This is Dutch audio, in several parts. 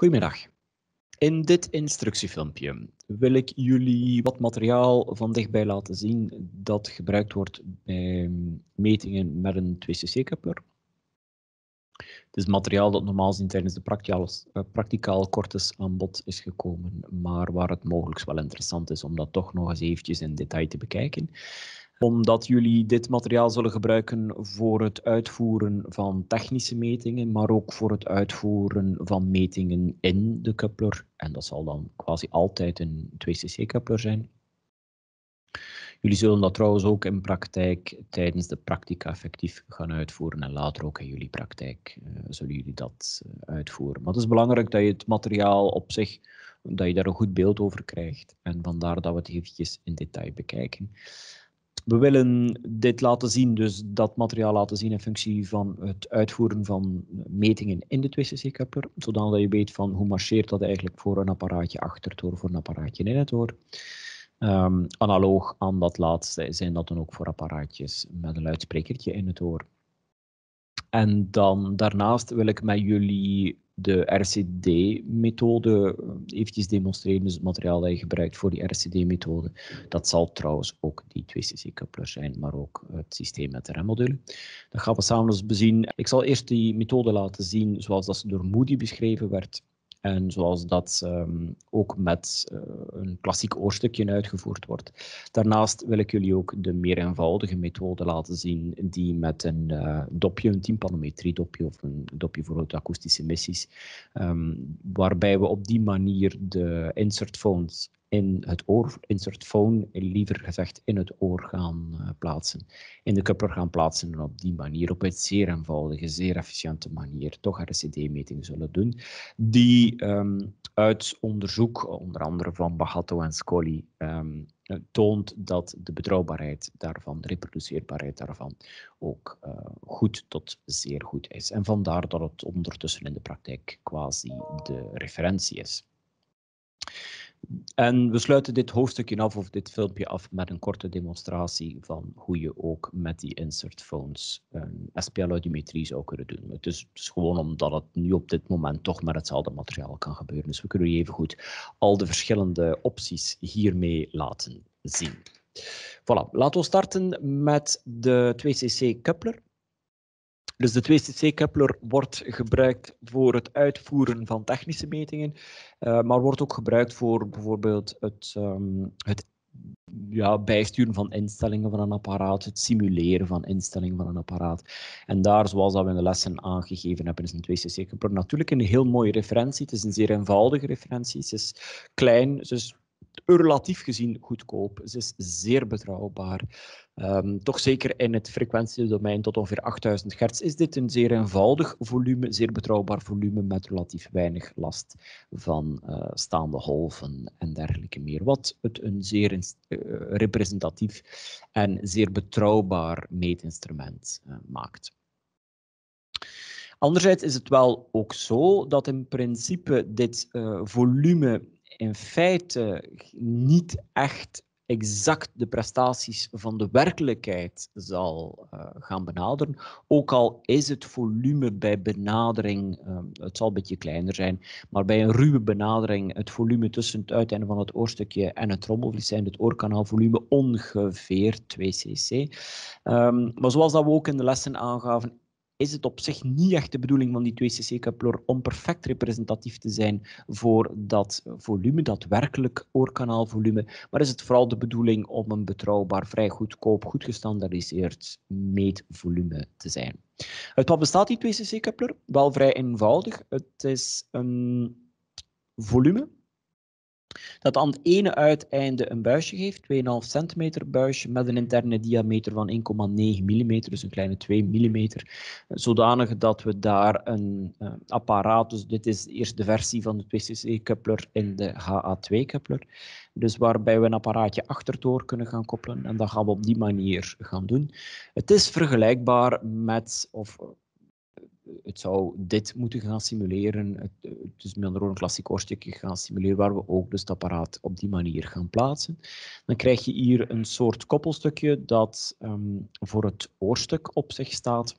Goedemiddag. In dit instructiefilmpje wil ik jullie wat materiaal van dichtbij laten zien dat gebruikt wordt bij metingen met een 2cc-coupler. Het is materiaal dat normaal gezien tijdens de practicaal, kortes aan bod is gekomen, maar waar het mogelijk wel interessant is om dat toch nog eens eventjes in detail te bekijken omdat jullie dit materiaal zullen gebruiken voor het uitvoeren van technische metingen, maar ook voor het uitvoeren van metingen in de coupler. En dat zal dan quasi altijd een 2cc-coupler zijn. Jullie zullen dat trouwens ook in praktijk tijdens de practica effectief gaan uitvoeren en later ook in jullie praktijk uh, zullen jullie dat uh, uitvoeren. Maar het is belangrijk dat je het materiaal op zich, dat je daar een goed beeld over krijgt en vandaar dat we het eventjes in detail bekijken. We willen dit laten zien, dus dat materiaal laten zien in functie van het uitvoeren van metingen in de 2cc-coupler, zodat je weet van hoe marcheert dat eigenlijk voor een apparaatje achter het oor, voor een apparaatje in het oor. Um, analoog aan dat laatste zijn dat dan ook voor apparaatjes met een luidsprekertje in het oor. En dan daarnaast wil ik met jullie de RCD-methode eh, eventjes demonstreren, dus het materiaal dat je gebruikt voor die RCD-methode. Dat zal trouwens ook die 2CC-coupler zijn, maar ook het systeem met de remmodule. Dat gaan we samen eens bezien. Ik zal eerst die methode laten zien zoals dat ze door Moody beschreven werd. En zoals dat um, ook met uh, een klassiek oorstukje uitgevoerd wordt. Daarnaast wil ik jullie ook de meer eenvoudige methode laten zien die met een uh, dopje, een timpanometrie dopje of een dopje voor akoestische missies, um, waarbij we op die manier de insert phones in het oor, insert phone, liever gezegd in het oor gaan uh, plaatsen. In de coupler gaan plaatsen en op die manier, op een zeer eenvoudige, zeer efficiënte manier, toch RCD-metingen zullen doen. Die um, uit onderzoek, onder andere van Bahato en Scully, um, toont dat de betrouwbaarheid daarvan, de reproduceerbaarheid daarvan, ook uh, goed tot zeer goed is. En vandaar dat het ondertussen in de praktijk quasi de referentie is. En we sluiten dit hoofdstukje af, of dit filmpje af, met een korte demonstratie van hoe je ook met die insert phones SPL-audiometrie zou kunnen doen. Het is, het is, gewoon omdat het nu op dit moment toch met hetzelfde materiaal kan gebeuren. Dus we kunnen even goed al de verschillende opties hiermee laten zien. Voilà, laten we starten met de 2cc coupler. Dus de 2cc-coupler wordt gebruikt voor het uitvoeren van technische metingen, uh, maar wordt ook gebruikt voor bijvoorbeeld het, um, het ja, bijsturen van instellingen van een apparaat, het simuleren van instellingen van een apparaat. En daar, zoals dat we in de lessen aangegeven hebben, is een 2cc-coupler natuurlijk een heel mooie referentie. Het is een zeer eenvoudige referentie. Het is klein, dus relatief gezien goedkoop. Ze is zeer betrouwbaar. Um, toch zeker in het frequentiedomein tot ongeveer 8000 hertz is dit een zeer eenvoudig volume, zeer betrouwbaar volume met relatief weinig last van uh, staande golven en dergelijke meer. Wat het een zeer uh, representatief en zeer betrouwbaar meetinstrument uh, maakt. Anderzijds is het wel ook zo dat in principe dit volume in feite niet echt exact de prestaties van de werkelijkheid zal uh, gaan benaderen. Ook al is het volume bij benadering, um, het zal een beetje kleiner zijn, maar bij een ruwe benadering, het volume tussen het uiteinde van het oorstukje en het trommelvlies het oorkanaalvolume, ongeveer 2 cc. Um, maar zoals dat we ook in de lessen aangaven, is het op zich niet echt de bedoeling van die 2cc-coupler om perfect representatief te zijn voor dat volume, dat werkelijk oorkanaalvolume, maar is het vooral de bedoeling om een betrouwbaar, vrij goedkoop, goed gestandaardiseerd meetvolume te zijn. Uit wat bestaat die 2cc-coupler? Wel vrij eenvoudig. Het is een volume dat aan het ene uiteinde een buisje geeft, 2,5 centimeter buisje met een interne diameter van 1,9 mm, dus een kleine 2 mm, zodanig dat we daar een uh, apparaat, dus dit is eerst de versie van de 2cc-coupler in de HA2-coupler, dus waarbij we een apparaatje achterdoor kunnen gaan koppelen en dat gaan we op die manier gaan doen. Het is vergelijkbaar met, of het zou dit moeten gaan simuleren. Het, het is met andere een klassiek oorstukje gaan simuleren waar we ook dus het apparaat op die manier gaan plaatsen. Dan krijg je hier een soort koppelstukje dat um, voor het oorstuk op zich staat.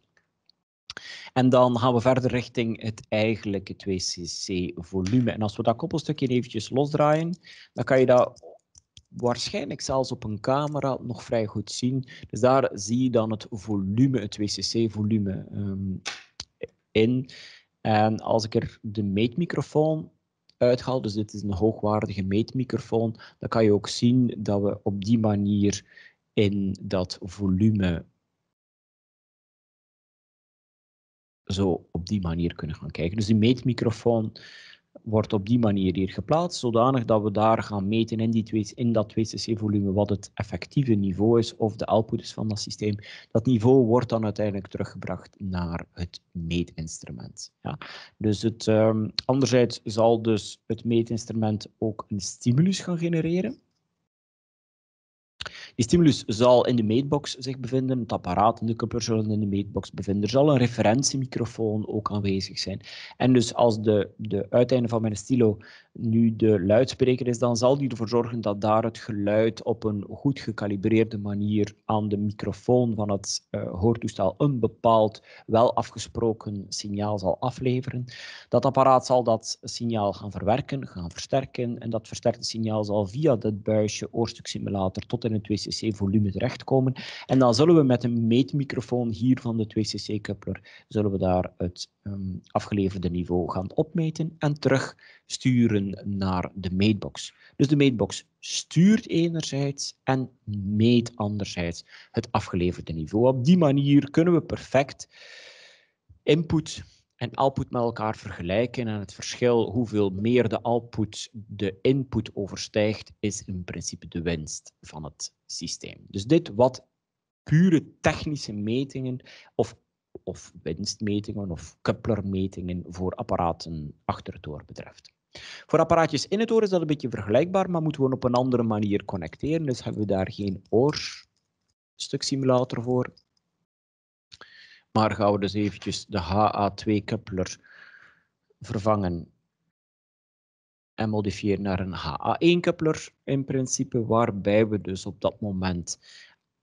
En dan gaan we verder richting het eigenlijke 2cc volume. En als we dat koppelstukje eventjes losdraaien, dan kan je dat waarschijnlijk zelfs op een camera nog vrij goed zien. Dus daar zie je dan het volume, het 2cc volume um, in. En als ik er de meetmicrofoon uithaal, dus dit is een hoogwaardige meetmicrofoon, dan kan je ook zien dat we op die manier in dat volume zo op die manier kunnen gaan kijken. Dus die meetmicrofoon wordt op die manier hier geplaatst, zodanig dat we daar gaan meten in, die twee, in dat 2cc-volume wat het effectieve niveau is of de output is van dat systeem. Dat niveau wordt dan uiteindelijk teruggebracht naar het meetinstrument. Ja. Dus het, um, anderzijds zal dus het meetinstrument ook een stimulus gaan genereren. Die stimulus zal in de meetbox zich bevinden, het apparaat en de coupler zullen in de meetbox bevinden. Er zal een referentiemicrofoon ook aanwezig zijn. En dus als de, de uiteinde van mijn stilo nu de luidspreker is, dan zal die ervoor zorgen dat daar het geluid op een goed gecalibreerde manier aan de microfoon van het uh, hoortoestel een bepaald, wel afgesproken signaal zal afleveren. Dat apparaat zal dat signaal gaan verwerken, gaan versterken en dat versterkte signaal zal via dat buisje oorstukssimulator tot in het 2cc volume terechtkomen. En dan zullen we met een meetmicrofoon hier van de 2cc coupler, zullen we daar het um, afgeleverde niveau gaan opmeten en terug sturen naar de meetbox. Dus de meetbox stuurt enerzijds en meet anderzijds het afgeleverde niveau. Op die manier kunnen we perfect input en output met elkaar vergelijken. En het verschil hoeveel meer de output de input overstijgt, is in principe de winst van het systeem. Dus dit wat pure technische metingen of, of winstmetingen of couplermetingen voor apparaten achter het betreft. Voor apparaatjes in het oor is dat een beetje vergelijkbaar, maar moeten we op een andere manier connecteren. Dus hebben we daar geen oorstuksimulator voor. Maar gaan we dus eventjes de HA2-coupler vervangen en modifiëren naar een HA1-coupler in principe, waarbij we dus op dat moment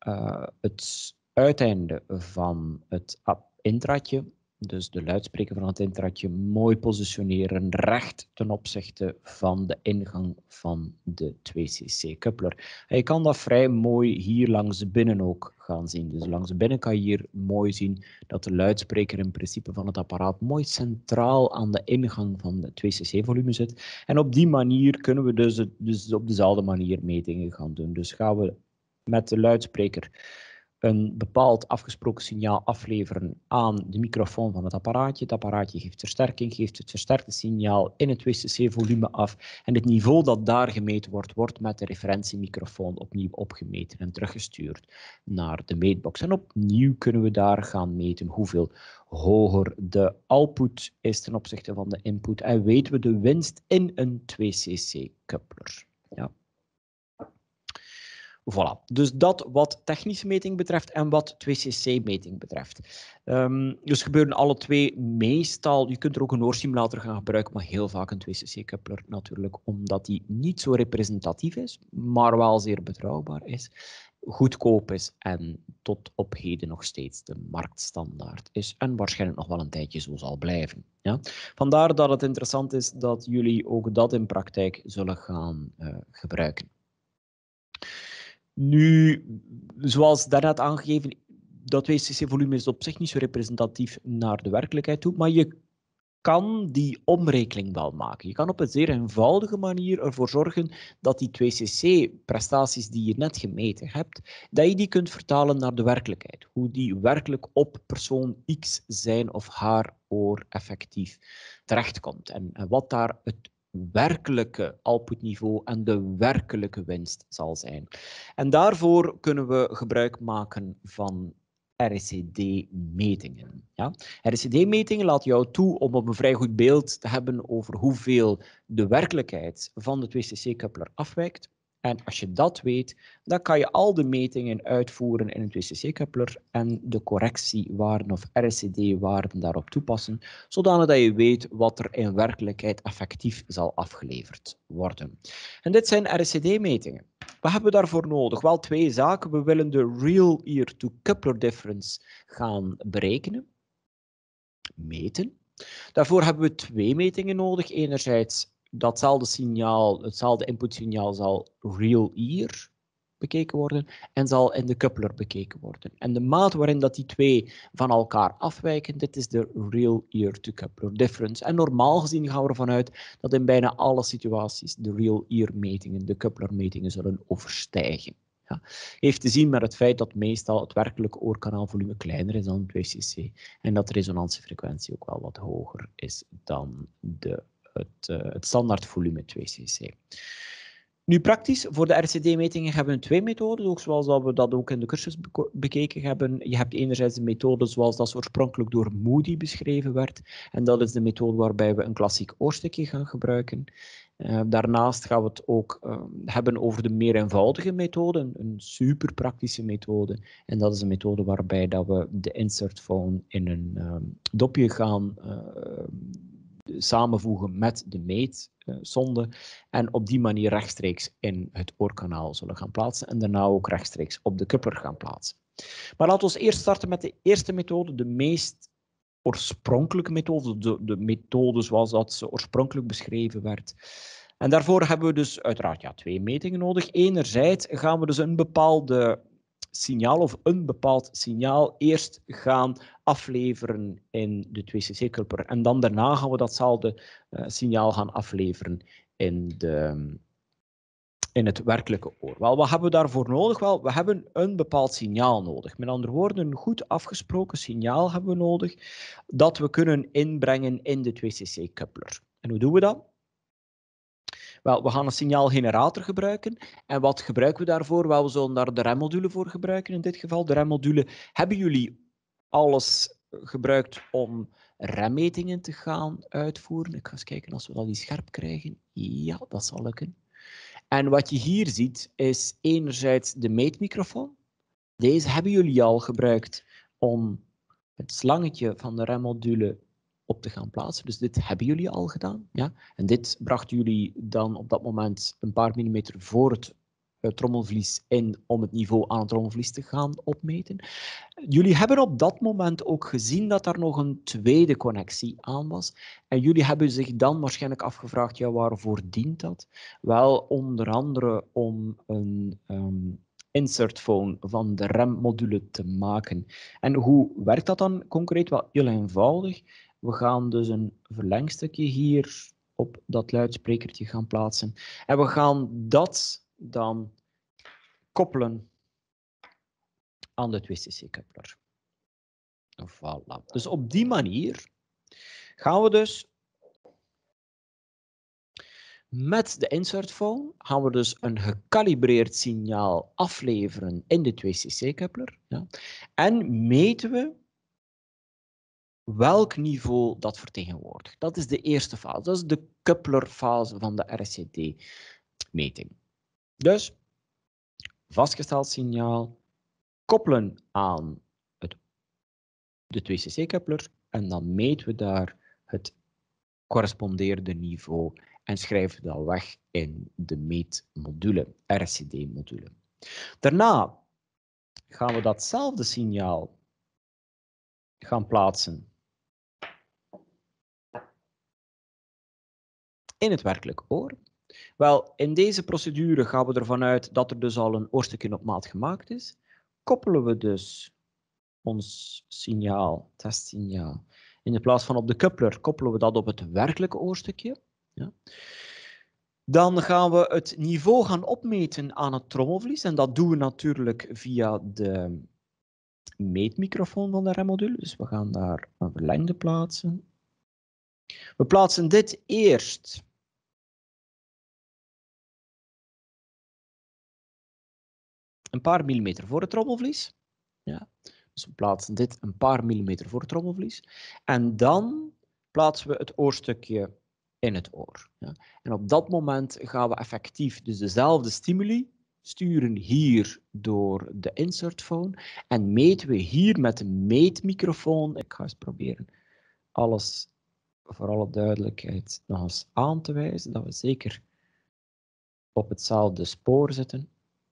uh, het uiteinde van het intraatje dus de luidspreker van het intratje mooi positioneren recht ten opzichte van de ingang van de 2cc coupler. En je kan dat vrij mooi hier langs binnen ook gaan zien. Dus langs binnen kan je hier mooi zien dat de luidspreker in principe van het apparaat mooi centraal aan de ingang van de 2cc volume zit. En op die manier kunnen we dus, dus op dezelfde manier metingen gaan doen. Dus gaan we met de luidspreker een bepaald afgesproken signaal afleveren aan de microfoon van het apparaatje. Het apparaatje geeft versterking, geeft het versterkte signaal in het WCC-volume af. En het niveau dat daar gemeten wordt, wordt met de referentiemicrofoon opnieuw opgemeten en teruggestuurd naar de meetbox. En opnieuw kunnen we daar gaan meten hoeveel hoger de output is ten opzichte van de input. En weten we de winst in een 2cc-coupler. Ja. Voilà. Dus dat wat technische meting betreft en wat 2cc-meting betreft. Um, dus gebeuren alle twee meestal. Je kunt er ook een oorsimulator gaan gebruiken, maar heel vaak een 2cc-coupler natuurlijk, omdat die niet zo representatief is, maar wel zeer betrouwbaar is, goedkoop is en tot op heden nog steeds de marktstandaard is en waarschijnlijk nog wel een tijdje zo zal blijven. Ja? Vandaar dat het interessant is dat jullie ook dat in praktijk zullen gaan uh, gebruiken. Nu, zoals daarnet aangegeven, dat WCC-volume is op zich niet zo representatief naar de werkelijkheid toe, maar je kan die omrekening wel maken. Je kan op een zeer eenvoudige manier ervoor zorgen dat die 2cc-prestaties die je net gemeten hebt, dat je die kunt vertalen naar de werkelijkheid. Hoe die werkelijk op persoon X zijn of haar oor effectief terechtkomt. En, en wat daar het werkelijke outputniveau en de werkelijke winst zal zijn. En daarvoor kunnen we gebruik maken van RCD-metingen. Ja? RCD-metingen laat jou toe om op een vrij goed beeld te hebben over hoeveel de werkelijkheid van de 2cc-coupler afwijkt en als je dat weet, dan kan je al de metingen uitvoeren in een 2cc-coupler en de correctiewaarden of RCD-waarden daarop toepassen, zodanig dat je weet wat er in werkelijkheid effectief zal afgeleverd worden. En dit zijn RCD-metingen. Wat hebben we daarvoor nodig? Wel twee zaken. We willen de real ear-to-coupler difference gaan berekenen. meten. Daarvoor hebben we twee metingen nodig. Enerzijds datzelfde signaal, hetzelfde inputsignaal zal real ear bekeken worden en zal in de coupler bekeken worden. En de maat waarin dat die twee van elkaar afwijken, dit is de real ear-to-coupler difference. En normaal gezien gaan we ervan uit dat in bijna alle situaties de real ear-metingen, de coupler-metingen, zullen overstijgen. Ja. Heeft te zien met het feit dat meestal het werkelijke oorkanaalvolume kleiner is dan 2cc en dat de resonantiefrequentie ook wel wat hoger is dan de, het, uh, het standaardvolume 2cc. Nu praktisch, voor de RCD-metingen hebben we twee methoden, ook zoals we dat ook in de cursus bekeken hebben. Je hebt enerzijds de methode zoals dat oorspronkelijk door Moody beschreven werd. En dat is de methode waarbij we een klassiek oorstukje gaan gebruiken. Uh, daarnaast gaan we het ook uh, hebben over de meer eenvoudige methode, een, super praktische methode. En dat is een methode waarbij dat we de insert phone in een uh, dopje gaan samenvoegen met de meetzonde en op die manier rechtstreeks in het oorkanaal zullen gaan plaatsen en daarna ook rechtstreeks op de coupler gaan plaatsen. Maar laten we eerst starten met de eerste methode, de meest oorspronkelijke methode, de, de methode zoals dat ze oorspronkelijk beschreven werd. En daarvoor hebben we dus uiteraard ja, twee metingen nodig. Enerzijds gaan we dus een bepaalde signaal of een bepaald signaal eerst gaan afleveren in de 2cc-culper. En dan daarna gaan we datzelfde uh, signaal gaan afleveren in, de, in het werkelijke oor. Wel, wat hebben we daarvoor nodig? Wel, we hebben een bepaald signaal nodig. Met andere woorden, een goed afgesproken signaal hebben we nodig dat we kunnen inbrengen in de 2cc-coupler. En hoe doen we dat? We gaan een signaalgenerator gebruiken. En wat gebruiken we daarvoor? Wel, we zullen daar de remmodule voor gebruiken in dit geval. De remmodule hebben jullie alles gebruikt om remmetingen te gaan uitvoeren. Ik ga eens kijken als we dat die scherp krijgen. Ja, dat zal lukken. En wat je hier ziet is enerzijds de meetmicrofoon. Deze hebben jullie al gebruikt om het slangetje van de remmodule op te gaan plaatsen. Dus dit hebben jullie al gedaan. Ja? En dit brachten jullie dan op dat moment een paar millimeter voor het uh, trommelvlies in om het niveau aan het trommelvlies te gaan opmeten. Jullie hebben op dat moment ook gezien dat er nog een tweede connectie aan was. En jullie hebben zich dan waarschijnlijk afgevraagd, ja, waarvoor dient dat? Wel, onder andere om een um, van de remmodule te maken. En hoe werkt dat dan concreet? Wel, heel eenvoudig. We gaan dus een verlengstukje hier op dat luidsprekertje gaan plaatsen. En we gaan dat dan koppelen aan de 2cc-coupler. Voilà. Dus op die manier gaan we dus met de insert phone gaan we dus een gecalibreerd signaal afleveren in de 2cc-coupler. Ja. En meten we welk niveau dat vertegenwoordigt. Dat is de eerste fase. Dat is de couplerfase van de RCD-meting. Dus vastgesteld signaal koppelen aan het, de 2cc-coupler en dan meten we daar het corresponderende niveau en schrijven dat weg in de meetmodule, RCD-module. Daarna gaan we datzelfde signaal gaan plaatsen in het werkelijk oor? Wel, in deze procedure gaan we ervan uit dat er dus al een oorstukje op maat gemaakt is. Koppelen we dus ons signaal, testsignaal, in plaats van op de coupler, koppelen we dat op het werkelijke oorstukje. Ja. Dan gaan we het niveau gaan opmeten aan het trommelvlies. En dat doen we natuurlijk via de meetmicrofoon van de remmodule. Dus we gaan daar een verlengde plaatsen. We plaatsen dit eerst een paar millimeter voor het trommelvlies. Ja. Dus we plaatsen dit een paar millimeter voor het trommelvlies. En dan plaatsen we het oorstukje in het oor. Ja. En op dat moment gaan we effectief dus dezelfde stimuli sturen hier door de insert phone en meten we hier met de meetmicrofoon. Ik ga eens proberen alles voor alle duidelijkheid nog eens aan te wijzen, dat we zeker op hetzelfde spoor zitten.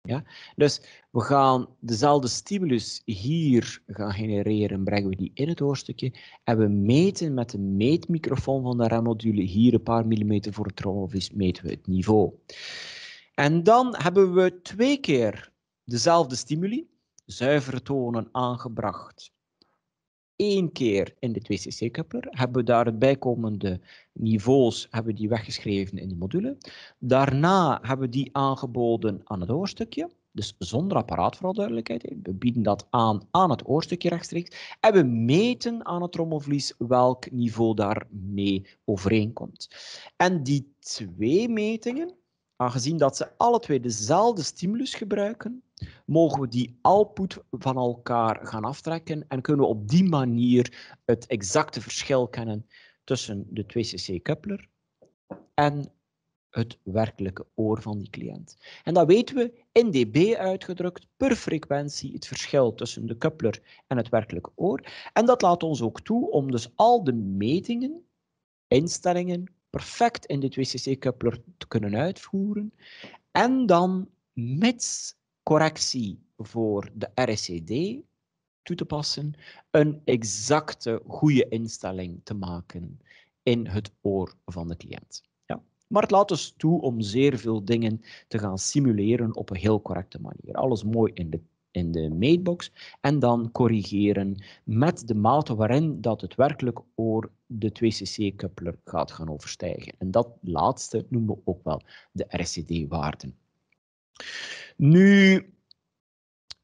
Ja? Dus we gaan dezelfde stimulus hier gaan genereren, brengen we die in het oorstukje en we meten met de meetmicrofoon van de remmodule hier een paar millimeter voor het trommelvlies meten we het niveau. En dan hebben we twee keer dezelfde stimuli, zuivere tonen aangebracht. Eén keer in de 2cc-coupler hebben we daar het bijkomende niveaus hebben die weggeschreven in de module. Daarna hebben we die aangeboden aan het oorstukje. Dus zonder apparaat, voor duidelijkheid. We bieden dat aan aan het oorstukje rechtstreeks. En we meten aan het trommelvlies welk niveau daarmee overeenkomt. En die twee metingen, aangezien dat ze alle twee dezelfde stimulus gebruiken, mogen we die output van elkaar gaan aftrekken en kunnen we op die manier het exacte verschil kennen tussen de 2cc-coupler en het werkelijke oor van die cliënt. En dat weten we in dB uitgedrukt per frequentie het verschil tussen de coupler en het werkelijke oor. En dat laat ons ook toe om dus al de metingen, instellingen, perfect in de 2cc-coupler te kunnen uitvoeren en dan met correctie voor de RCD toe te passen, een exacte goede instelling te maken in het oor van de cliënt. Ja. Maar het laat ons toe om zeer veel dingen te gaan simuleren op een heel correcte manier. Alles mooi in de, in de matebox en dan corrigeren met de mate waarin dat het werkelijk oor de 2cc-coupler gaat gaan overstijgen. En dat laatste noemen we ook wel de RCD-waarden. Nu,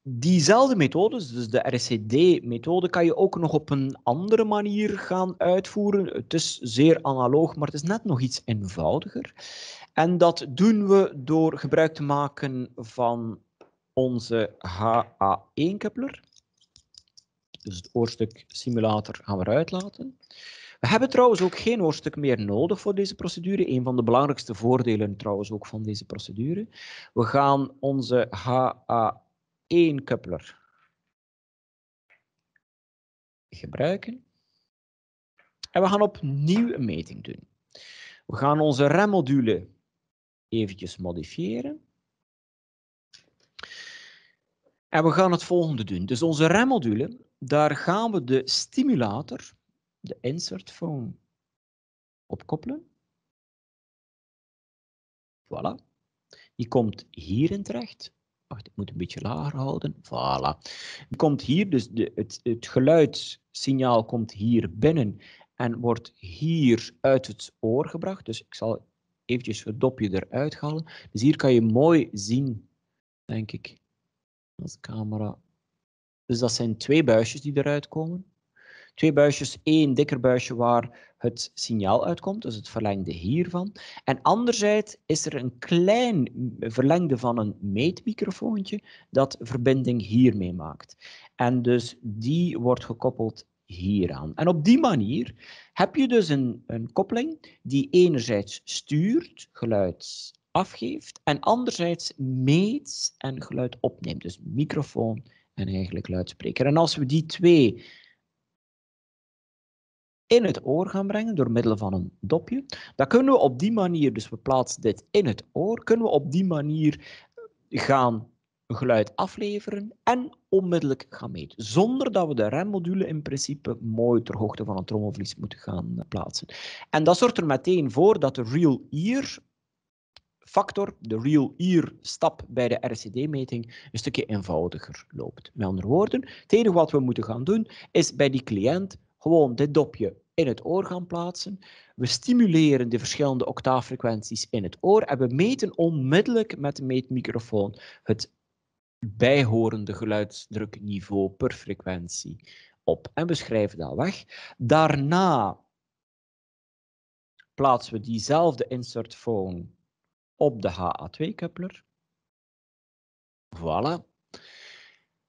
diezelfde methodes, dus de RCD-methode, kan je ook nog op een andere manier gaan uitvoeren. Het is zeer analoog, maar het is net nog iets eenvoudiger. En dat doen we door gebruik te maken van onze HA1-coupler. Dus het oorstuk simulator gaan we eruit laten. We hebben trouwens ook geen oorstuk meer nodig voor deze procedure. Een van de belangrijkste voordelen trouwens ook van deze procedure. We gaan onze HA1 coupler gebruiken. En we gaan opnieuw een meting doen. We gaan onze remmodule eventjes modifiëren. En we gaan het volgende doen. Dus onze remmodule, daar gaan we de stimulator de insert phone opkoppelen. Voilà. Die komt hierin terecht. Wacht, ik moet een beetje lager houden. Voilà. Die komt hier, dus de, het, het geluidssignaal komt hier binnen en wordt hier uit het oor gebracht. Dus ik zal eventjes het dopje eruit halen. Dus hier kan je mooi zien, denk ik, als camera. Dus dat zijn twee buisjes die eruit komen twee buisjes, één dikker buisje waar het signaal uitkomt, dus het verlengde hiervan. En anderzijds is er een klein verlengde van een meetmicrofoontje dat verbinding hiermee maakt. En dus die wordt gekoppeld hieraan. En op die manier heb je dus een, een koppeling die enerzijds stuurt, geluid afgeeft, en anderzijds meet en geluid opneemt. Dus microfoon en eigenlijk luidspreker. En als we die twee in het oor gaan brengen door middel van een dopje. Dan kunnen we op die manier, dus we plaatsen dit in het oor, kunnen we op die manier gaan geluid afleveren en onmiddellijk gaan meten. Zonder dat we de remmodule in principe mooi ter hoogte van het trommelvlies moeten gaan plaatsen. En dat zorgt er meteen voor dat de real ear factor, de real ear stap bij de RCD-meting, een stukje eenvoudiger loopt. Met andere woorden, het enige wat we moeten gaan doen, is bij die cliënt gewoon dit dopje in het oor gaan plaatsen. We stimuleren de verschillende octaaffrequenties in het oor en we meten onmiddellijk met de meetmicrofoon het bijhorende geluidsdrukniveau per frequentie op. En we schrijven dat weg. Daarna plaatsen we diezelfde insert phone op de HA2-coupler. Voilà.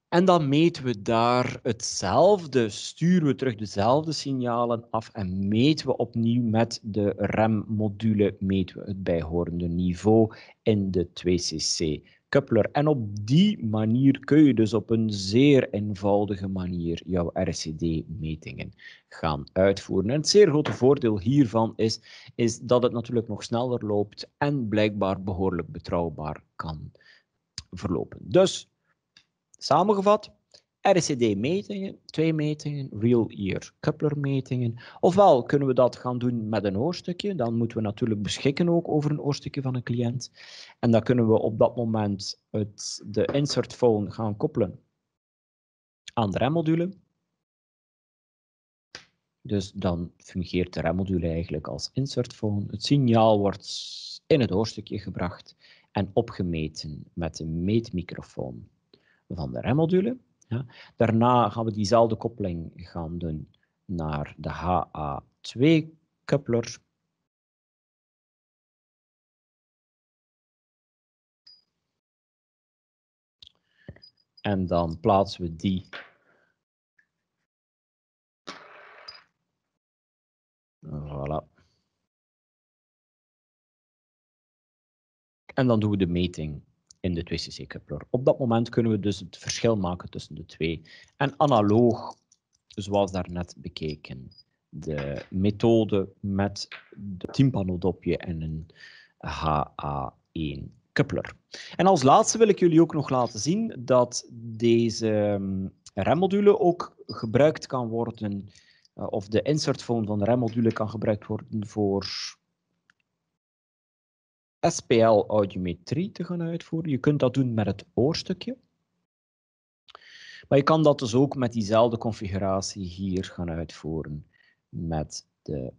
En dan meten we daar hetzelfde, sturen we terug dezelfde signalen af en meten we opnieuw met de REM-module meten we het bijhorende niveau in de 2cc coupler. En op die manier kun je dus op een zeer eenvoudige manier jouw RCD-metingen gaan uitvoeren. En het zeer grote voordeel hiervan is, is dat het natuurlijk nog sneller loopt en blijkbaar behoorlijk betrouwbaar kan verlopen. Dus, samengevat, RCD-metingen, twee metingen, real-ear coupler-metingen. Ofwel kunnen we dat gaan doen met een oorstukje, dan moeten we natuurlijk beschikken ook over een oorstukje van een cliënt. En dan kunnen we op dat moment het, de insert phone gaan koppelen aan de remmodule. Dus dan fungeert de remmodule eigenlijk als insert phone. Het signaal wordt in het oorstukje gebracht en opgemeten met de meetmicrofoon van de remmodule. Ja. Daarna gaan we diezelfde koppeling gaan doen naar de HA2-coupler. En dan plaatsen we die Voilà. En dan doen we de meting in de 2cc-coupler. Op dat moment kunnen we dus het verschil maken tussen de twee. En analoog, zoals daarnet bekeken, de methode met de timpanodopje en een HA1 coupler. En als laatste wil ik jullie ook nog laten zien dat deze ehm, remmodule ook gebruikt kan worden, uh, of de insert phone van de remmodule kan gebruikt worden voor SPL-audiometrie te gaan uitvoeren. Je kunt dat doen met het oorstukje. Maar je kan dat dus ook met diezelfde configuratie hier gaan uitvoeren met de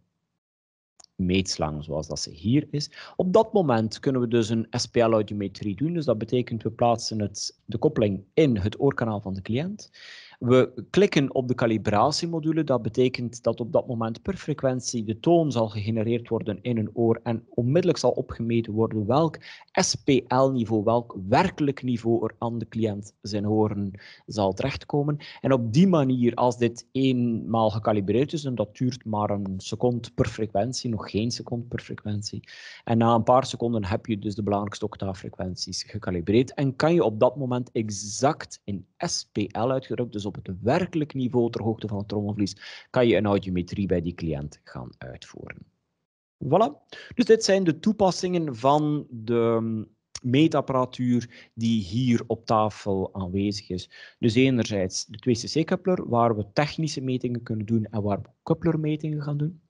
meetslang zoals dat ze hier is. Op dat moment kunnen we dus een SPL-audiometrie doen. Dus dat betekent we plaatsen het, de koppeling in het oorkanaal van de cliënt. We klikken op de calibratiemodule. Dat betekent dat op dat moment per frequentie de toon zal gegenereerd worden in een oor en onmiddellijk zal opgemeten worden welk SPL-niveau, welk werkelijk niveau er aan de cliënt zijn horen zal terechtkomen. En op die manier, als dit eenmaal gecalibreerd is, en dat duurt maar een seconde per frequentie, nog geen seconde per frequentie, en na een paar seconden heb je dus de belangrijkste octaaffrequenties gecalibreerd en kan je op dat moment exact in SPL uitgedrukt, dus op het werkelijk niveau ter hoogte van het trommelvlies, kan je een audiometrie bij die cliënt gaan uitvoeren. Voilà. Dus dit zijn de toepassingen van de meetapparatuur die hier op tafel aanwezig is. Dus enerzijds de 2cc-coupler, waar we technische metingen kunnen doen en waar we couplermetingen gaan doen.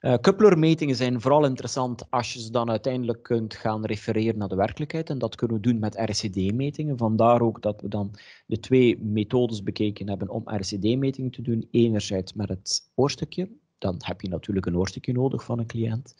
Uh, zijn vooral interessant als je ze dan uiteindelijk kunt gaan refereren naar de werkelijkheid. En dat kunnen we doen met RCD-metingen. Vandaar ook dat we dan de twee methodes bekeken hebben om RCD-metingen te doen. Enerzijds met het oorstukje, dan heb je natuurlijk een oorstukje nodig van een cliënt.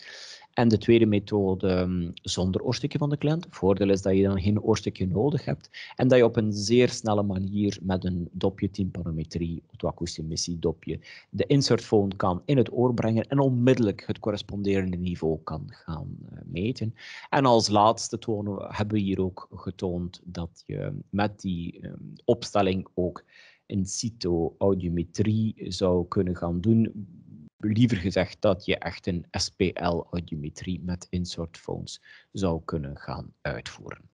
En de tweede methode um, zonder oorstukje van de cliënt. Het voordeel is dat je dan geen oorstukje nodig hebt en dat je op een zeer snelle manier met een dopje tympanometrie, auto-akoestische dopje, de insertphone kan in het oor brengen en onmiddellijk het corresponderende niveau kan gaan uh, meten. En als laatste tonen hebben we hier ook getoond dat je met die um, opstelling ook in situ audiometrie zou kunnen gaan doen liever gezegd dat je echt een SPL-audiometrie met insert phones zou kunnen gaan uitvoeren.